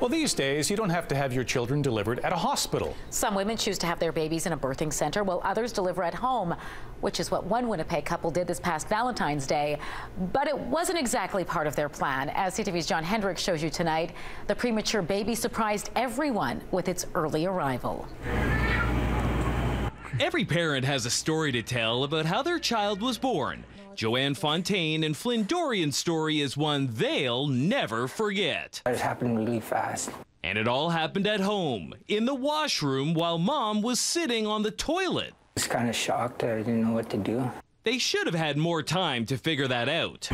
Well, these days, you don't have to have your children delivered at a hospital. Some women choose to have their babies in a birthing center, while others deliver at home, which is what one Winnipeg couple did this past Valentine's Day. But it wasn't exactly part of their plan. As CTV's Jon Hendricks shows you tonight, the premature baby surprised everyone with its early arrival. Every parent has a story to tell about how their child was born. Joanne Fontaine and Flynn Dorian's story is one they'll never forget. It happened really fast. And it all happened at home, in the washroom, while mom was sitting on the toilet. I was kind of shocked. I didn't know what to do. They should have had more time to figure that out.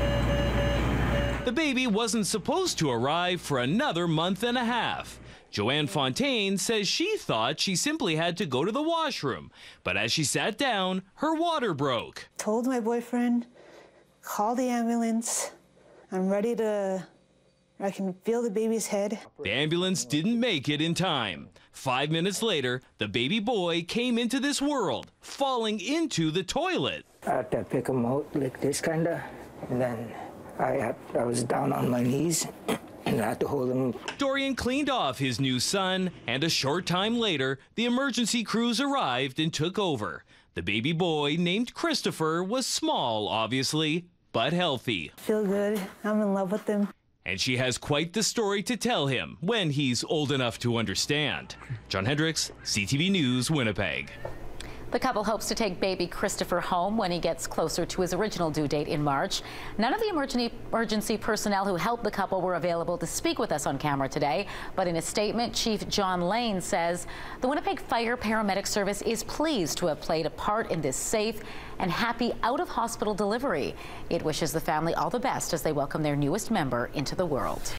The baby wasn't supposed to arrive for another month and a half. Joanne Fontaine says she thought she simply had to go to the washroom, but as she sat down, her water broke. Told my boyfriend, call the ambulance. I'm ready to. I can feel the baby's head. The ambulance didn't make it in time. Five minutes later, the baby boy came into this world, falling into the toilet. I had to pick him out like this, kind of. And then I, had, I was down on my knees and had to hold him. Dorian cleaned off his new son, and a short time later, the emergency crews arrived and took over. The baby boy, named Christopher, was small, obviously, but healthy. Feel good. I'm in love with him. And she has quite the story to tell him when he's old enough to understand. Jon Hendricks, CTV News, Winnipeg. The couple hopes to take baby Christopher home when he gets closer to his original due date in March. None of the emergency personnel who helped the couple were available to speak with us on camera today. But in a statement, Chief John Lane says the Winnipeg Fire Paramedic Service is pleased to have played a part in this safe and happy out of hospital delivery. It wishes the family all the best as they welcome their newest member into the world.